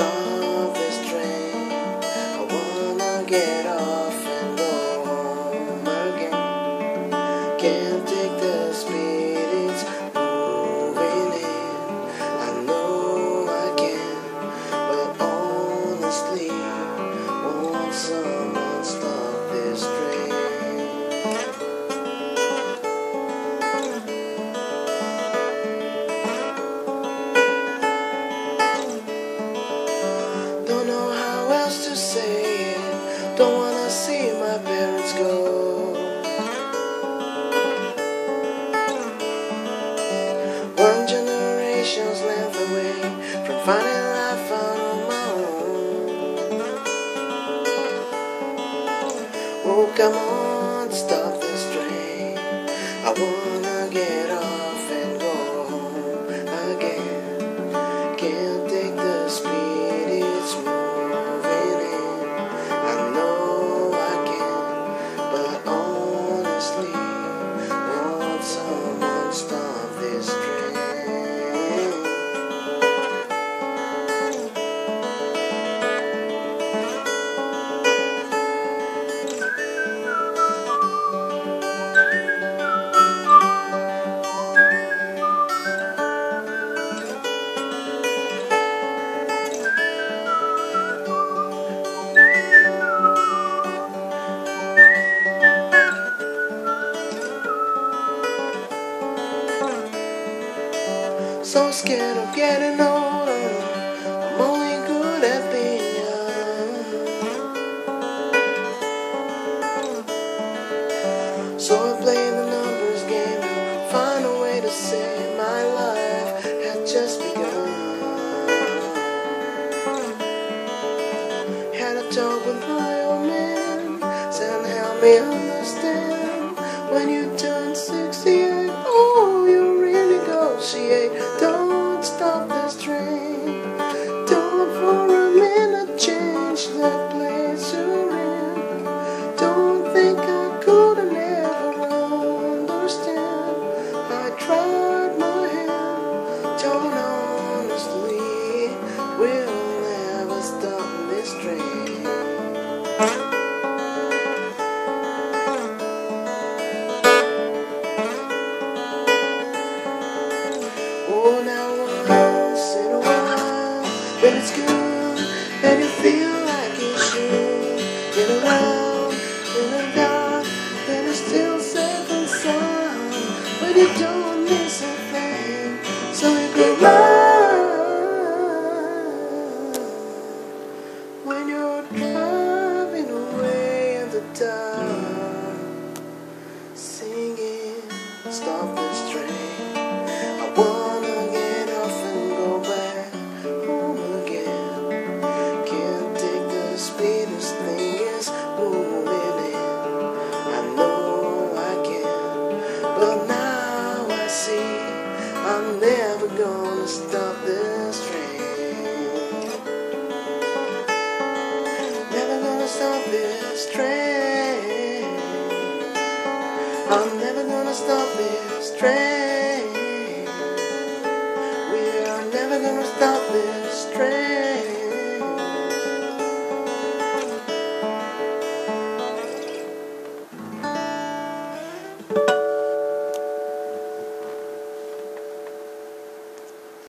star. see my parents go. One generation's length away from finding life on my own. Oh, come on, stop this train. I wanna. Scared of getting older. I'm only good at being young. So I play the numbers game and find a way to say my life had just begun. Had a talk with my old man, said help me tried my hand. Don't honestly, we'll never stop this train. Oh, now singing, "Stop this I'm never gonna stop this train. We are never gonna stop this train.